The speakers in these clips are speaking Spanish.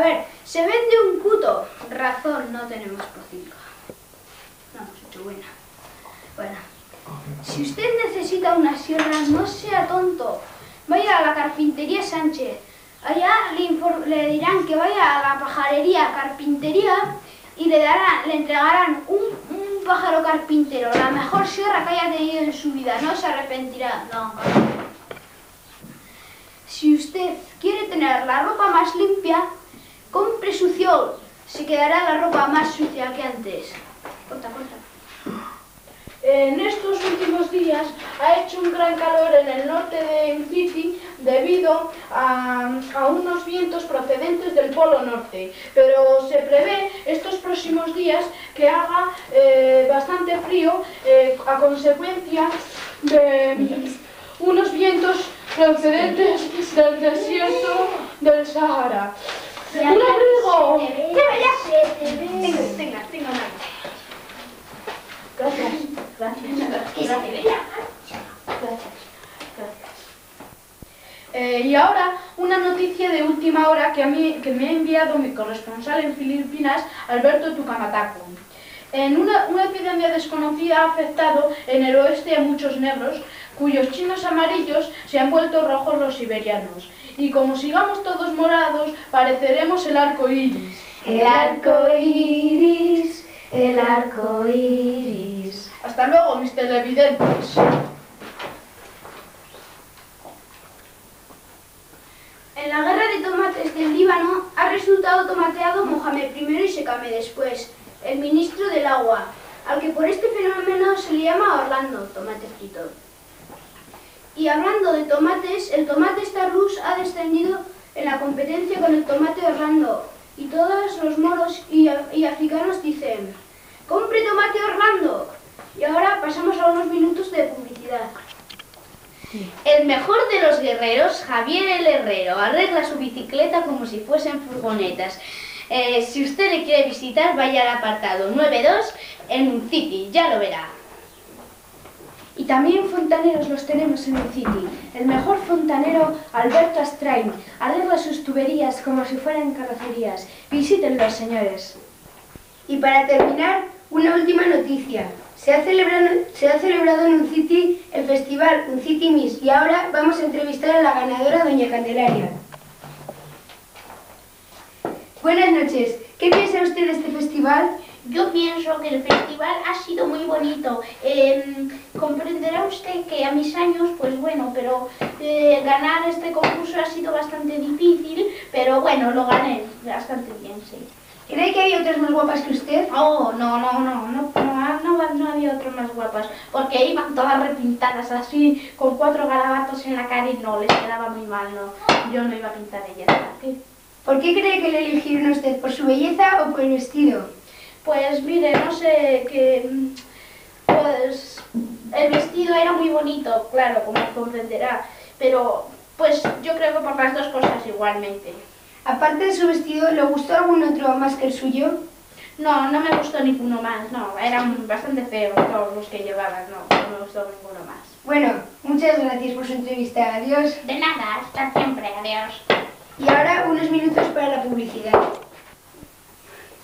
ver, se vende un cuto. Razón, no tenemos pocilga. No hemos hecho buena. Bueno, si usted necesita una sierra, no sea tonto. Vaya a la carpintería Sánchez. Allá le, le dirán que vaya a la pajarería carpintería y le, darán, le entregarán un, un, pájaro carpintero, la mejor sierra que haya tenido en su vida. No se arrepentirá. No, Si usted quiere tener la ropa más limpia, compre sucio. Se quedará la ropa más sucia que antes. Corta, corta. En estos últimos días ha hecho un gran calor en el norte de City debido a, a, unos vientos procedentes del polo norte, pero se prevé estos próximos días que haga eh, bastante frío eh, a consecuencia de unos vientos procedentes del desierto del Sahara. ¡Un abrigo! Tenga, tenga, tenga Gracias. Gracias. Gracias. Gracias. Eh, y ahora una noticia de última hora que, a mí, que me ha enviado mi corresponsal en Filipinas, Alberto Tucamataco. En una, una, epidemia desconocida ha afectado en el oeste a muchos negros, cuyos chinos amarillos se han vuelto rojos los siberianos. Y como sigamos todos morados, pareceremos el arco iris. El arco iris, el arco iris. Hasta luego, mis televidentes. En la guerra de tomates del Líbano ha resultado tomateado Mohamed I y Secame después, el ministro del agua, al que por este fenómeno se le llama Orlando, tomate frito. Y hablando de tomates, el tomate starrus ha descendido en la competencia con el tomate Orlando, y todos los moros y, y africanos dicen, ¡compre tomate Orlando! Y ahora pasamos a unos minutos de publicidad. El mejor de los guerreros, Javier el Herrero, arregla su bicicleta como si fuesen furgonetas. Eh, si usted le quiere visitar, vaya al apartado 92 en un City, ya lo verá. Y también fontaneros los tenemos en el City. El mejor fontanero, Alberto Astrain, arregla sus tuberías como si fueran carrocerías. Visítenlos, señores. Y para terminar, una última noticia. Se ha, celebrado, se ha celebrado en Uncity el festival Uncity Miss y ahora vamos a entrevistar a la ganadora, doña Candelaria. Buenas noches. ¿Qué piensa usted de este festival? Yo pienso que el festival ha sido muy bonito. Eh, comprenderá usted que a mis años, pues bueno, pero eh, ganar este concurso ha sido bastante difícil, pero bueno, lo gané bastante bien, sí. ¿Cree que hay otras más guapas que usted? Oh, no, no, no, no, no, no, había otras más guapas, porque iban todas repintadas así, con cuatro garabatos en la cara y no, les quedaba muy mal, no, yo no iba a pintar ellas. ¿qué? ¿Por qué cree que le eligieron a usted? ¿Por su belleza o por el vestido? Pues mire, no sé, que pues el vestido era muy bonito, claro, como comprenderá, pero pues yo creo que por las dos cosas igualmente. Aparte de su vestido, ¿le gustó algún otro más que el suyo? No, no me gustó ninguno más, no, eran bastante feos todos los que llevaban, no, no me gustó ninguno más. Bueno, muchas gracias por su entrevista, adiós. De nada, hasta siempre, adiós. Y ahora unos minutos para la publicidad.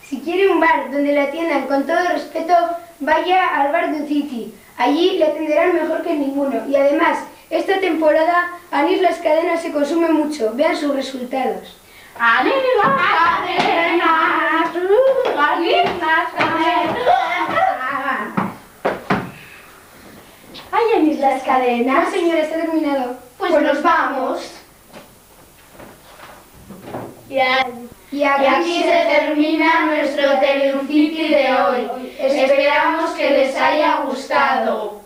Si quiere un bar donde le atiendan con todo respeto, vaya al bar de City. Allí le atenderán mejor que ninguno. Y además, esta temporada Anís las cadenas se consume mucho. Vean sus resultados. Anís las cadenas, Anís las cadenas. ¿Hay Anís las cadenas? No, señora, está terminado. Pues, pues nos vamos. Y aquí se termina nuestro Teleuncity de hoy. Esperamos que les haya gustado.